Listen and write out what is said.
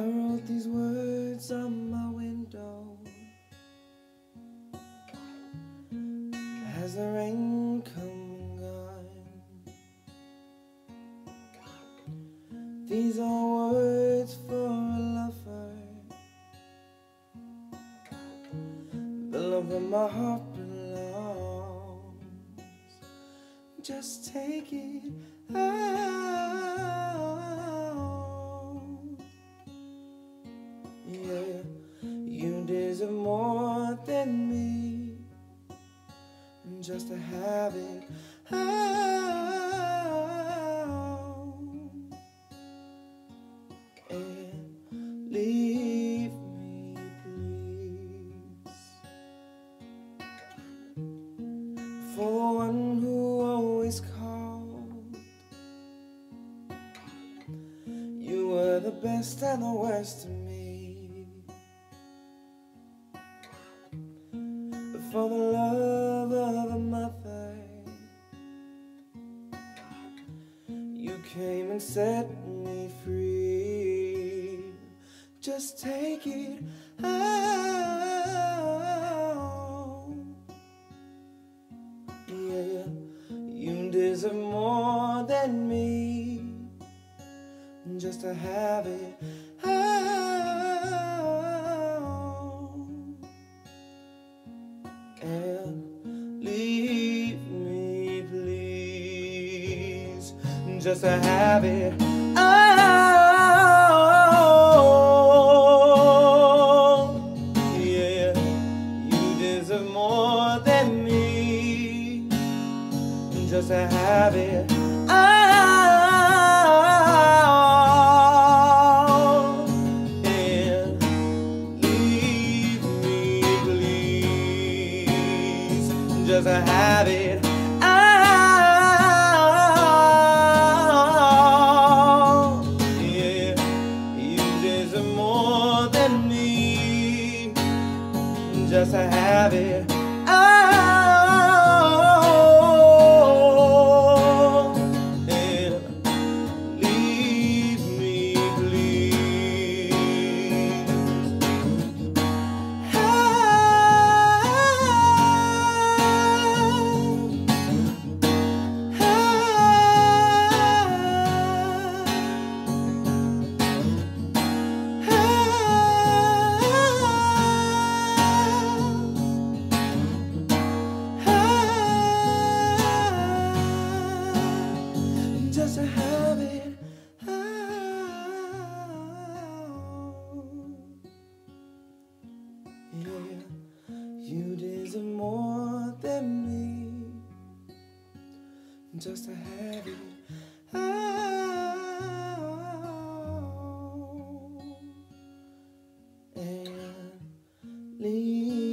write these words on my window as the rain come and gone. These are words for a lover, the love of my heart belongs. Just take it out. Than me, just to have it out and leave me, please. For one who always called, you were the best and the worst to me. For the love of a mother, you came and set me free. Just take it out. Yeah, you deserve more than me just to have it out just to have it out. Yeah, you deserve more than me, just to have it oh, out. And leave me, please, just to have just to have you deserve more than me. Just to have it out oh, and leave.